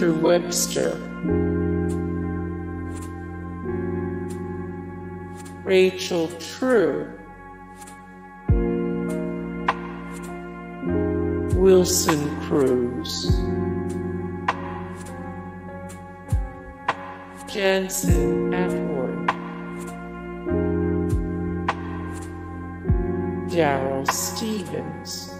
Victor Webster, Rachel True, Wilson Cruz, Jensen Atwood, Darryl Stephens,